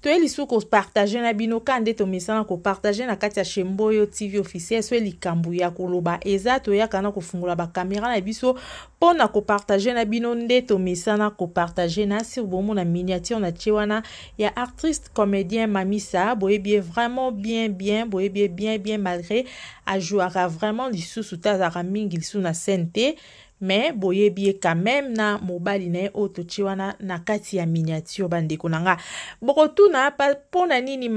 toye lisusu kopartage na bino ka nde tomesana kopartage na kati ya shemboyo tv officiel soki likambo ya koloba eza toyaka na kofungola bakamera na biso mpo na kopartage na bino nde tomesana kopartage na sir bomo na miniature na tie wana ya artiste comédien mamisa boyebi ye vraiment bien bien boyebi ye bien bien malgré ajouaka vraiment lisusu te azalaka mingi lisusu na scène te mais boyebi ye quand même na mobali na ye oyo totie wana na kati ya miniature bandeko na nga bokotuna mpo na nini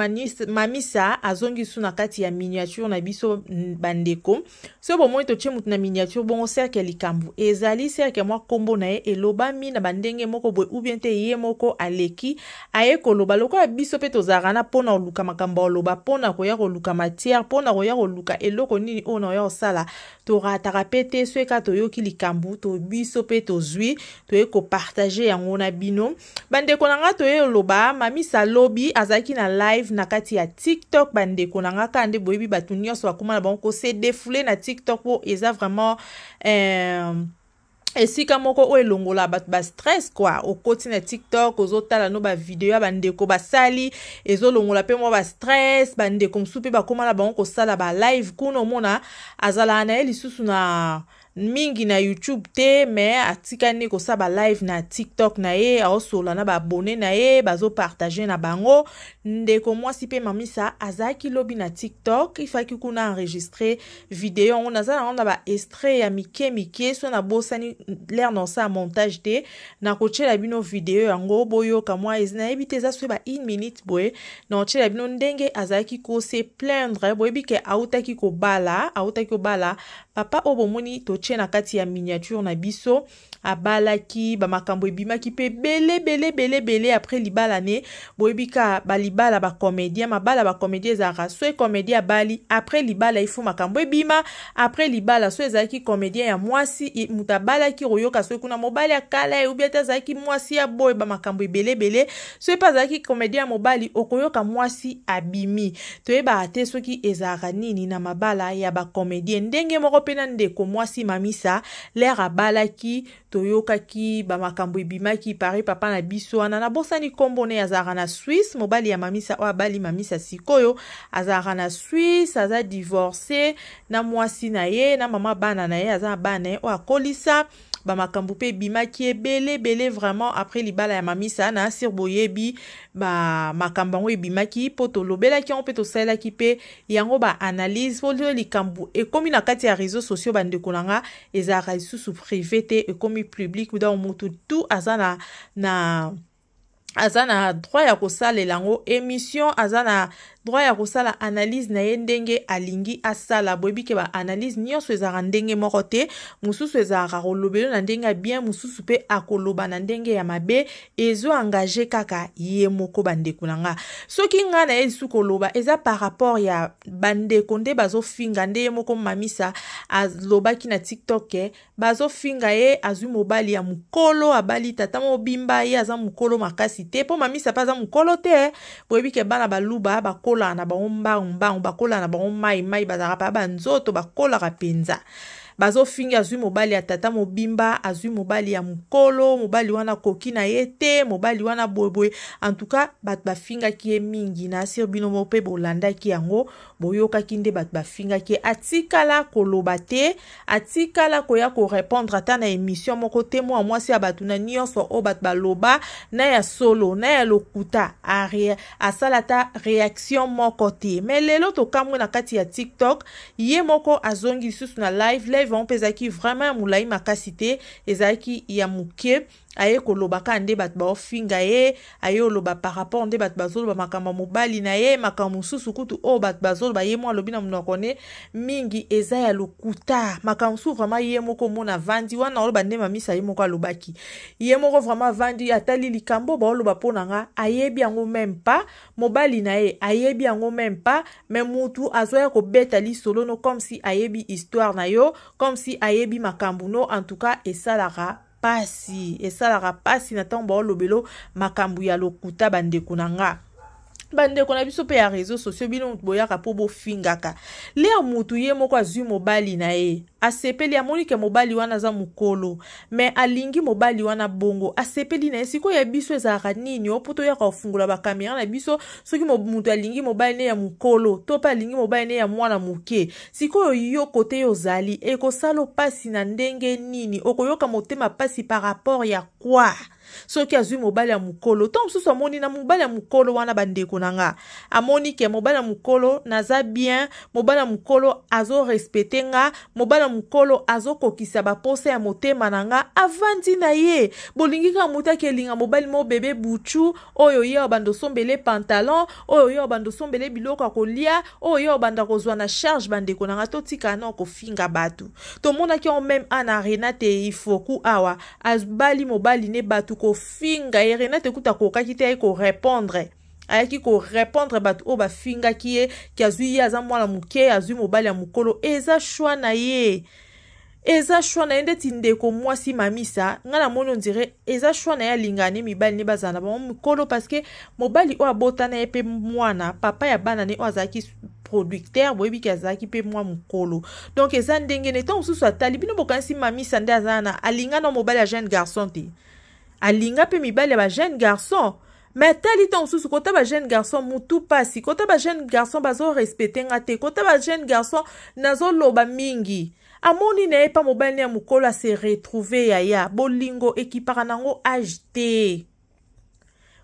mamisa azongi su na kati ya miniature na biso bandeko soki bomoni totie motu na miniature bongo cercle ya likambo ezali cercle mwa nkombo na ye elobami na bandenge moko boye ou bien te ye moko aleki aye koloba lokola biso mpe tozalaka na mpo na koluka makambo ya koloba mpo na koya koluka matière mpo na koya koluka eloko nini oyo na oya kosala torataka mpe te soki kaka toyoki likambo to biso mpe tozwi toye kopartage yango na bino bandeko na ngai toye oloba mamisa lobi azalaki na live na kati ya tiktok bandeko na ngai kaka nde boyebi bato nyonso bakoma na bango kose defoule na tiktok mpo eza vraiment eh, esika moko oyo elongola bato bastress kua okoti na tiktok ozotala no bavideo ya bandeko basali ezolongola mpe mwa bastress bandeko mosusu mpe bakóma na bango kosala balive kuna omona azalaka na ye lisusu na mingi na youtube te me atika nde kosala balive na tiktok na ye aosola na baabone na ye bazopartage na bango ndeko mwasi mpe mamisa azalaki lobi na tiktok ifaki kuna enregistre video yango naza nango na ba extrait ya mike mike so nabosani lere na osala montage te nakotyela bino video yango boyoka mwa ezi nayebi te eza soki ba une minute boye naotyela bino ndenge azalaki kose plaindre boyebi ke autaki kobala autaki kobala papa oyo bomoni totye na kati ya miniature na biso abalaki bamakambo ebimaki mpe bele bele bele bele après libala ne boyebi ka balibala bacomédien mabala bacomédien ezalaka so ecomédien abali après libala ifo makambo ebima après libala so ezalaki comédien ya mwasi moto abalaki koyoka soki kuna mobali ya kala ye obi ete azalaki mwasi ya boye bamakambo ebele ebele soki mpe azalaki comédien ya mobali okoyoka mwasi abimi toyebaka te soki ezalaka nini na mabala ya bacomédien ndenge moko mpe na ndeko mwasi mamisa lere abalaki toyokaki bamakambo ebimaki pare papa na biso wana nabosani nkombo ne azalaka na swisse mobali ya mamisa oyo abali mamisa sikoyo azalaka na swisse aza divorce na mwasi na ye na mama bana na ye aza na bana na ye oyo akolisa bamakambo mpe ebimaki ebele ebele vraiment après libala ya mamisa na sir boyebi bamakambo yango ebimaki mpo tolobelaki yango mpe tosalelaki mpe yango ba analyse po lelo likambo ekomi na kati ya réseaux sociaux bandeko na nga ezalaka lisusu privé te ekomi public donc motu tout aza na, na aza na droit ya kosalela yango émission aza na droit ya kosala analyse na ye ndenge alingi asala boyebi ke baanalyse nyonso ezalaka ndenge moko te mosusu ezalaka kolobelo na ndenge ya bien mosusu mpe akoloba na ndenge ya mabe ezo engage kaka ye moko bandeko na nga soki nga na ye lisusu koloba eza par rapport ya bandeko nde bazofinga nde ye moko mamisa alobaki na tiktok ke bazofinga ye azwi mobali ya mokolo abali tata mobimba ye aza mokolo makasi te mpo mamisa mpe aza mokolo te boyebi ke bana baluba bakolaka na bango mbangu mbangu bakolaka na bango mai mai bazalaka mpe banzoto bakolaka mpenza bazofingi azwi mobali ya tata mobimba azwi mobali ya mokolo mobali wana akoki na ye te mobali wana boyeboye antuka bato bafingaki ye mingi na asire bino moko mpe bolandaki yango boyokaki nde bato bafingaki ye atikala koloba te atikala koya korepondre ata na emission moko te mwa mwasi ya bato na nyonso oyo bato baloba na ya solo na ya lokuta asala ata reaction moko te me lelo tokamwe na kati ya tiktok ye moko azongi lisusu na live live yango mpe ezalaki vraiment ya molai makasi te ezalaki ya moke aye koloba kaka nde bato baofinga ye aye oloba par rapport nde bato bazoloba makambo ya mobali na ye makambo mosusu kutu oyo bato bazoloba ye moko alobi na monoko ne mingi eza ya lokuta makambo mosusu vraiment ye moko omona avandi wana oloba nde mamisa ye moko alobaki ye moko vraiment avandi atali likambo baoloba mpo na nga ayebi yango meme pas mobali na ye ayebi yango meme pas me mutu azoya kobeta lisolo no comme si ayebi histoire na yo comme si ayebi makambo no en tout cas esalaka pasi esalaka pasi na ntango baolobelo makambo ya lokuta bandeko na nga bandeko na biso mpe ya réseau sociaux bino boyaka mpo bofingaka lere mutu ye moko azwi mobali na ye asepeli amoni ke mobali wana aza mokolo me alingi mobali wana bongo asepeli na ye sikoyo ya biso ezalaka nini o mpo toyaka kofungola bakamera na biso soki moto alingi mobali ne ya mokolo to mpe alingi mobali ne ya mwana moke sikoyo yo kote yo ozali ekosala mpasi na ndenge nini okoyoka motema mpasi par rapport ya kwa soki azwi mobali ya mokolo ntango mosusu amoni na mobali ya mokolo wana bandeko na nga amoni ke mobali ya mokolo naza bien mobali ya mokolo azorespete nga mobali ya mokolo azokokisa baposa ya motema na nga avandi na ye bolingi kaka moto ake elinga mobali mo bebe buchu oyo ye obanda osombele pantalon oyo ye obanda osombele biloko ya kolia oyo ye obanda kozwa na charge bandeko na nga totika na kofinga bato tomonaki yango meme ana arena te ifoku awa abali mobali ne bato kofinga ye renate kuta akokaki te aye korepondre ayaki korepondre bato oyo bafingaki ye ke azwi ye aza mwana moke azwi mobali ya mokolo eza shwa na ye eza shwa na ye ndeti ndeko mwasi mamisa ngai namoni ondire eza shwa na ye alingaka ne mibali ne bazala na bango mikolo parceke mobali oyo abota na ye mpe mwana papa ya bana ne oyo azalaki producteur boyebi ke azalaki mpe mwa mokolo donc eza ndenge ne ntango mosusu atali bino bokanisi mamisa nde aza na alinga na mobali ya jeune garçon te alinga mpe mibali ya ba jeune garçon me atali ntango mosusu kota ba jeune garçon mutu mpasi kota ba jeune garçon bazorespecte nga te kota ba jeune garçon nazoloba mingi amoni na ye mpa mobali na ya mokolo ase retrouve yaya bolingo ekipaka nango age te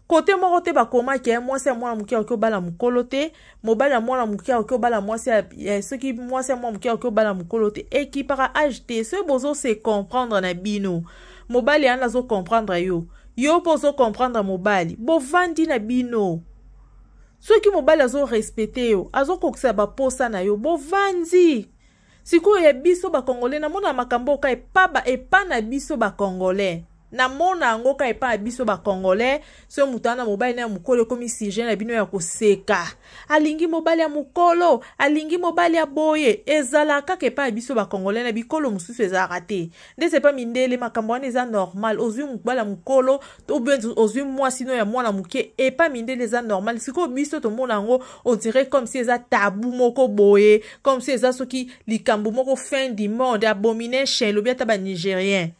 kote moko te bakomaki eh, mwasi ya mwana moke akoki obala mokolo te mobali ya mwana moke akoki obala mwasi eh, soki mwasi ya mwana moke akoki obala mokolo te ekipaka age te soki bozo se comprendre na bino mobali yana azo comprendre yo yo mpe ozo comprendre mobali bovandi na bino soki mobali azo respecte yo azokokisa baposa na yo bovandi Sikoyo ya biso ba congolais na mona makambo oka epa ba epa na biso ba congolais. Na mona yango ka epa na biso ba congolais so moto wana mobali na ya mokolo ekomi sujet na bino ya koseka. Alingi mobali ya mokolo, alingi mobali ya boye ezala kaka epa na biso ba congolais na bikolo mosusu ezalaka te. nde sepa mindele makambo wana eza normal ozwi mobala mokolo to bien ozwi mwasi no ya mwana moke epa mindele eza normal sikoyo biso tomona yango odire comme si eza tabu moko boye comme si eza soki likambo moko fin du monde abomination elobi ata banigérien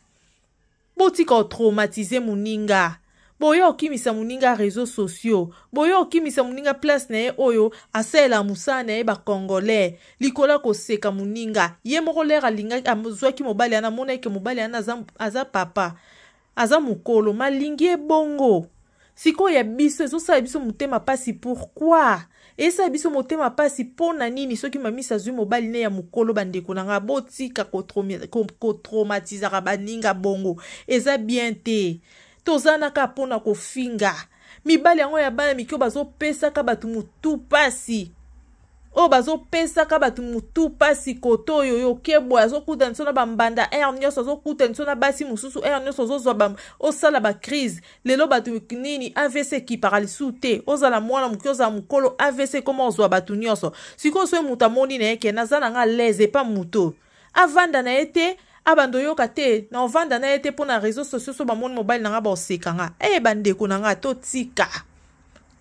botika otraumatise moninga boye okimisa moninga réseau sociaux boye okimisa moninga place na ye oyo asalela mosala na ye bacongolais likolo ya koseka moninga ye moko lere alingaki azwaki mobali yana amonaki ke mobali yana aza, aza papa aza mokolo malingi ebongo sikoyo ya biso ezosala biso motema mpasi pourkui esala biso motema mpasi mpo na nini soki mamisi azwi mobali ne ya mokolo bandeko na ngai botika kotraumatizaka baninga bongo eza bien te toza na kaka mpo na kofinga mibali yango ya bana mike oyo bazopesaka bato motu mpasi oyo bazopesaka bato motu mpasi kote oyo yokebwa azokuta biso na bambanda aire nyonso azokuta biso na basi mosusu aire nyonso ozozwa osala bacrise lelo bato nini avc ekipaka lisusu te ozala mwana moke ozala mokolo avc ekoma ozwa bato nyonso sikoyo soki moto amoni na ye ke naza na nga lese epa moto avanda na ye te abanda oyoka te na ovanda na ye te mpo na réseau sociaux so bamoni mobali na ngai baoseka ngai e eh, bandeko na ngai totika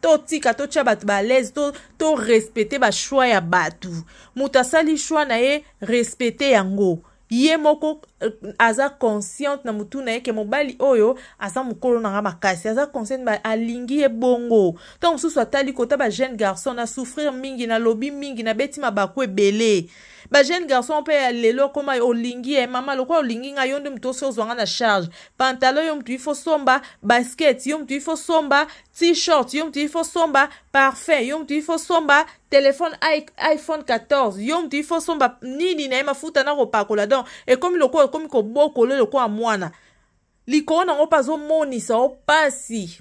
totika totya bato balaise torespecte to bashoi ya bato moto asali shoi na ye respecte yango ye moko euh, aza consciente na motu na ye ke mobali oyo aza mokolo na nga makasi aza consciente alingi ye bongo ntango mosusu atali kota bajeune garçon na souffrir mingi nalobi mingi nabeti mabaku ebele ba jeune garçon mpe ya lelo okoma olingi ye mama lokola olingi ngai yo nde moto osi ozwa ngai na charge pantalon yo moto ifo somba basket yo moto ifo somba t-shirt yo moto ifo somba parfum yo moto ifo somba telefone iphone 14 yo moto ifo somba nini na ye mafuta na kopakola donc ekomi lokola okomi kobokolo lokola mwana likolo nango mpe azomonisa yo mpasi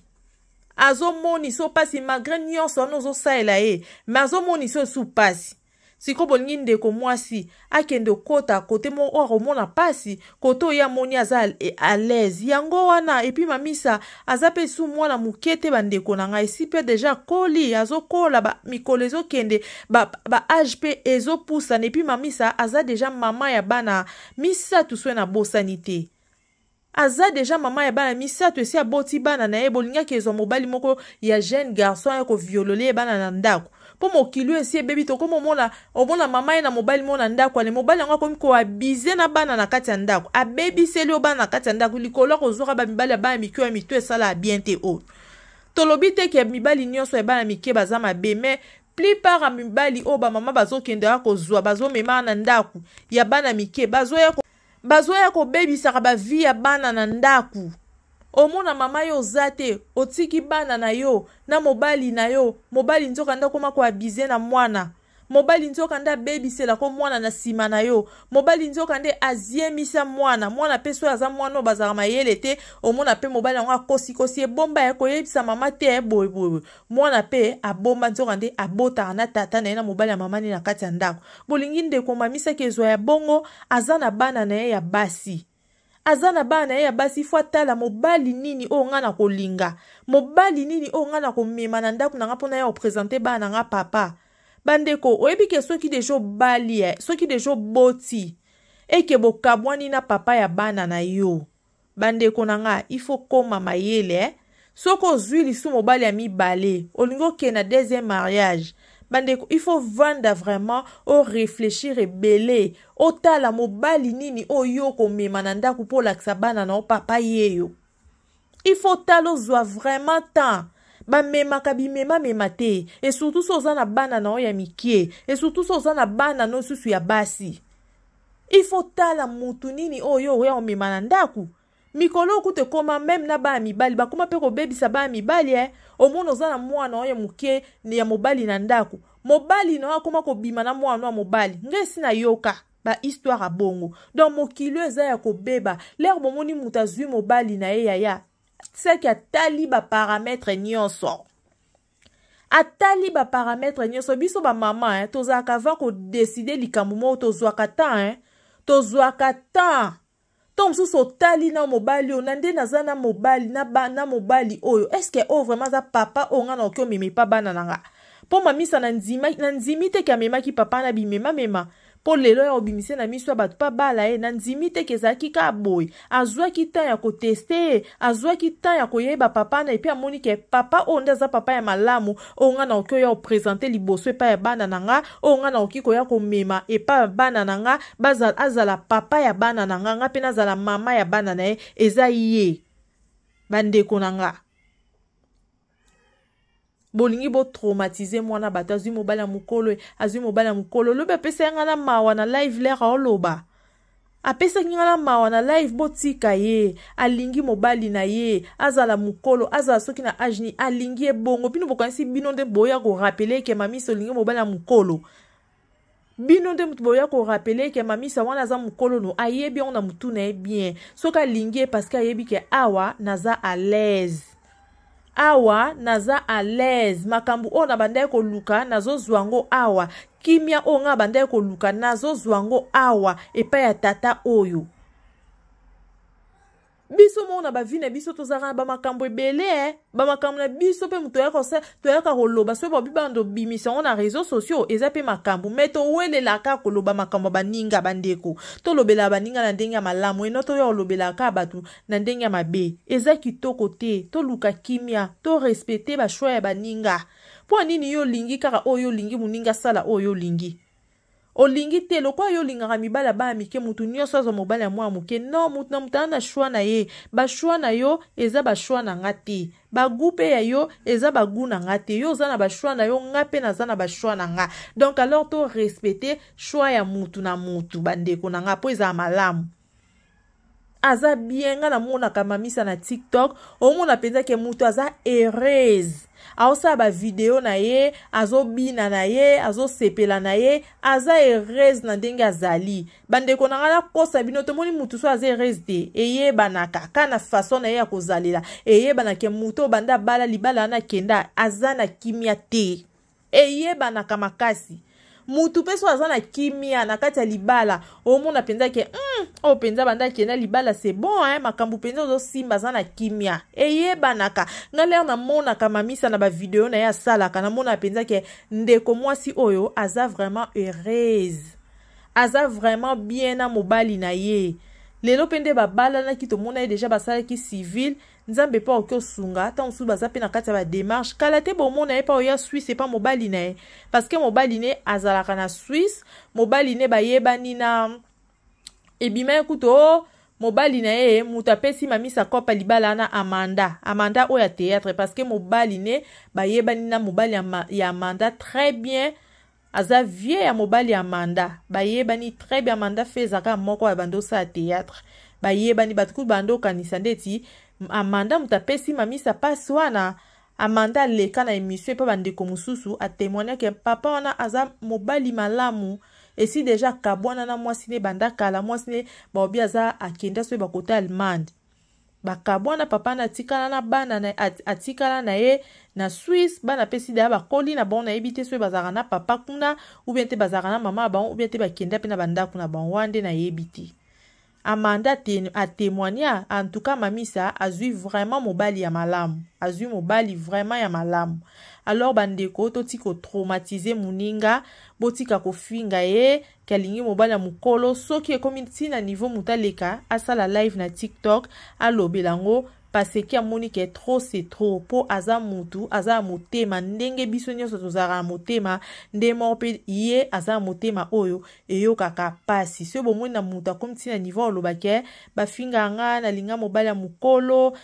azomonisa yo mpasi malgre nyonso wana ozosalela ye me azomonisa yo esu mpasi sikoyo bolingi ndeko mwasi akende okota kote moko oyo akomona mpasi kote oyo ye amoni aza alaise yango wana epuis mamisa aza mpe su mwana moke te bandeko na ngai esi mpe deja akoli azokola mikolo ezokende baage mpe ezopusana epuis mamisa aza deja mama ya bana misato soki nabosani te aza deja mama ya bana misato esi aboti bana na ye bolingaki ezwa mobali moko ya jeune garçon aya koviolole ye bana na ndako mpo mokili oyo esi ebebi tokomi omona omona mama ye na mobali moko na ndako ale mobali yango akomi koabize na bana na kati ya ndako abebiseli yo bana na kati ya ndako likolo ya kozwaka bamibali ya bana mikio ya mito esalaka bien te oyo tolobi te ke mibali nyonso ya bana mike baza mabe me plupart ya mibali oyo bamama bazokende ya kozwa bazomema na ndako ya bana mike bazoya bazoya kobebisaka bavi ya bana na ndako omona mama yo oza te otiki bana na yo na mobali na yo mobali nzoka nde akoma koabize na mwana mobali nzoka nde abebiselako mwana na nsima na yo mobali nzoka nde aziemisa mwana mwana mpe soki aza mwana oyo bazalaka mayele te omona mpe mobali yango akosikosi ebomba ya koyebisa mama te boyeboye mwana mpe abomba nzoka nde abotaka na tata na ye na mobali ya mama ne na kati ya ndako bolingi ndeko mamisaki ezwa ya bongo aza na bana na ye ya basi aza na bana na ye ya basi fo atala mobali nini oyo ngai nakolinga mobali nini oyo ngai nakomema na ndako na ngai mpo na ye opresente bana na ngai papa bandeko oyebi ke soki deja obali eh, soki deja oboti eke bokabwani na papa ya bana na yo bandeko na nga il faut koma mayele eh? soki ozwi lisu mobali ya mibale olingi okende na deuxième mariage bandeko il faut vanda vraiment oreflechir ebele otala mobali nini oyo okomema na ndako mpo olakisa bana na yo papa yeyo il faut otala ozwa vraiment temps bamemaka bimemamema te esurtout so oza na bana na yo ya mikie esurtout so oza na bana no susu ya basi il faut tala mutu nini oyo yo oya omema na ndako mikolo okuta ekoma meme na bana mibali bakoma mpe kobebisa bana mibali e omoni oza na mwana oyo ya moke ya mobali na ndako mobali na oyo akoma kobima na mwana ya mobali nge esi nayoka bahistoire ya bongo donc mokili oyo eza ya kobeba lere bomoni moto azwi mobali na ye yaya seke atali baparametre nyonso atali baparametre nyonso biso bamama eh, tozalaka avant kodeside likambo moko tozwaka temps eh, tozwaka temps ntango mosusu otali na mobali oyo na nde naza na mobali na, ba, na mobali oyo eske oyo vraiment aza papa oyo ngai naoki omema epa bana na ngai mpo mamisa nandimi te ke amemaki papa na bimemamema mpo lelo ya obimisa na miso ya bato mpe abala ye nandimi te ke ezalaki kaka boye azwaki ntan ya koteste ye azwaki ntan ya koyeba papa na epi amoni ke papa oyo nde aza papa ya malamu oyo ngai nakoki oya kopresente liboso epai ya bana na ngai oyo ngai nakoki koya komema epai ya bana na ngai bazala azala papa ya bana na ngai ngai mpe nazala mama ya bana na ye eza ye bandeko na ngai bolingi botraumatize mwana bato azwi mobali ya mokolo azwi mobali ya mokolo lobi apesa ye ngai na mawa na live lere aoloba apesaki ngai na mawa na live botika ye alingi mobali na ye azala mokolo azala soki na age nini alingi ye bongo bino bokanisi bino nde boya korapele eke mamisi olingi mobali ya mokolo bino nde moto boya korapele ke mamisa wana aza mokolo no ayebi yango na motu na ye bien soki alingi ye parceke ayebi ke awa naza à l'aise awa naza à l'aise makambo oyo nabandaki koluka nazozwa yango awa kimia oyo ngai abandaki koluka nazozwa yango awa epai ya tata oyo biso moko na bavi na biso tozalaka na bamakambo ebele eh. bamakambo na biso mpe moto toyaka koloba soki babi bando obimisa yango na réseau sociaux eza mpe makambo mai towelelaka koloba makambo ya baninga bandeko tolobelaka baninga na ndenge ya malamu eno toya kolobelaka bato na ndenge ya mabe eza kitoko te toluka kimia torespecte bashoi ya baninga mpo nini yo olingi kaka oyo olingi moninga asala oyo olingi olingi te lokola yo olingaka mibali ya bana mike motu nyonso azwa mobali ya mwana moke no motu na motu aza na shwa na ye bashwa na yo eza bashwa na nga te bagu mpe ya yo eza bagu na nga te yo oza na bashwa na yo nga mpe naza na bashwa na nga donc alors to respecte shwa ya motu na motu bandeko na nga mpo ezala malamu aza bien nga namonaka mamisa na tiktok omona mpenza ke moto aza heureuse aosala bavideo na ye azobina na ye azosepela na ye aza heureuse na ndenge azali bandeko na ngai nakosa bino tomoni motu so aza heureuse te eyebanaka ka na fason na ye ya kozalela eyebanake moto obanda bala libala wana akenda aza na kimia te eyebanaka makasi mutu mpe so aza na kimia na kati ya libala omona mpenza ke mm, oyo mpenza banda akende na libala se bon eh, makambo mpenza ozosimba aza na kimia eyebanaka ngai lere namonaka mamisa na bavideo na ye asalaka namonaka mpenza ke ndeko mwasi oyo aza vraiment heureuse aza vraiment bien na mobali na ye lelo mpe nde babalanaki tomona ye deja basalaki civile nzambe mpe akoki osunga ntango mosusu baza mpe na kati ya bademarche kala te bomona ye mpe oya swisse epa mobali na ye parceke mobali ne azalaka na swisse mobali ne bayebani na ebima ye kutu o oh, mobali na ye moto apesi mamisa kopa libala na amanda amanda oyo ya théâtre parceke mobali ne bayebani na mobali ya amanda très bien aza vieux ya mobali ya manda bayebani très bien manda fe ezaka moko ya bando osala théâtre bayebani bato kutu bando okanisa ndeti amanda moto apesi mamisa mpasi wana amanda aleka na émission epa bandeko mosusu atemoigna ke papa wana aza mobali malamu esi deja akabwana na mwasi ne banda kala mwasi ne baobi aza akenda soki bakota allemande bakabwana papa na atikala na bana na atikala na ye na swisse bana mpe sida ya bakoli na bango nayebi te soki bazalaka na papa kuna ubien te bazalaka na mama ya bango ubien te bakenda mpe na bandako na bango wana nde nayebi te amanda atemoigna en tout cas mamisa azwi vraiment mobali ya malamu azwi mobali vraiment ya malamu alors bandeko totika kotraumatise moninga botika kofinga ye ke alingi mobali ya mokolo soki ekomi ti na niveau moto aleka asala live na tiktok alobela yango paseki amoni ke trop se trop mpo aza mutu aza ya motema ndenge biso nyonso tozalaka na motema nde moko mpe ye aza na motema oyo eyokaka mpasi soki bomoni na moto akomi ntina niveau oloba ke bafingaka nga nalinga mobali ya mokolo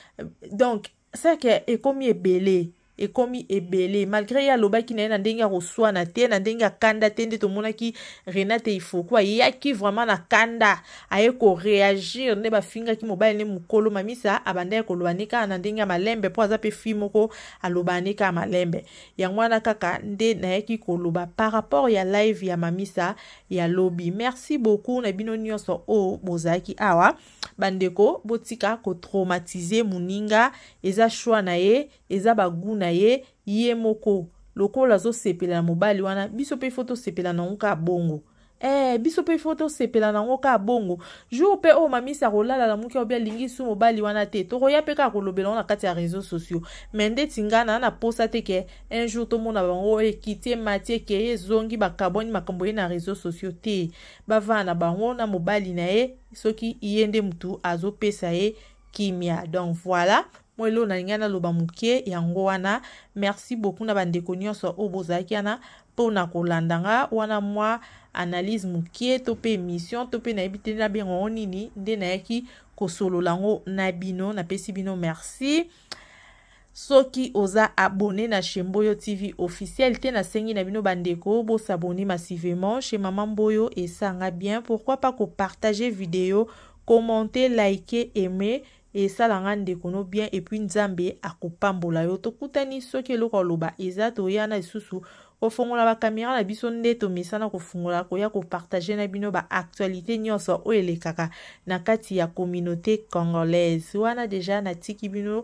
donc c'est que ekomi ebele ekomi ebele malgré ye alobaki na ye na ndenge ya koswana te na ndenge ya kanda te nde tomonaki renate ifoku ayaki vraiment na kanda aye koreagir nde bafingaki mobali nde mokolo mamisa abandaki koloba ne kaka na ndenge ya malembe mpo aza mpe fille moko aloba ne kaka malembe yango wana kaka nde nayaki koloba par rapport ya live ya mamisa ya lobi merci beaucoup na bino nyonso oyo bozalaki awa ah, bandeko botika kotraumatize moninga eza shwa na ye eza bagu na ye ye moko lokola azosepela na mobali wana biso mpe ifo tosepela na yango kaka bongo ee eh, biso mpe ifo tosepela na yango kaka bongo jour mpe oyo mamisi akolala na moki obi alingi su mobali wana te tokoya mpe kaka kolobela yango na kati ya réseau sociaux mai ndeti ngai naa na mposa te ke un jour tomona bango ekitie matie keye ezongi bakabwani makambo ye na réseau sociaux te bavanda na bango na mobali na ye soki ye nde motu azopesa ye kimia donc voilà moi eloo nalingai naloba moke yango wana merci beaucoup na bandeko nyonso oyo bozalaki wana mpo na kolanda nga wana mwa analyse moke to mpe émission to mpe nayebi te nabenga yango nini nde nayaki kosolola yango na bino napesi bino merci soki oza abonne na chez mboyo tv officiel te nasengi na bino bandeko bosabone massivement chez mama mboyo esanga bien pourquoi pas kopartage video commente like aime esala nga ndeko no bien epuis nzambe akopambola yo tokutani soki eloko aloba eza toya na lisusu kofongola bakamera na biso nde tomesana kofungola koya kopartage na bino baaktualité nyonso oyo elekaka na kati ya communauté congolaise wana deja natiki bino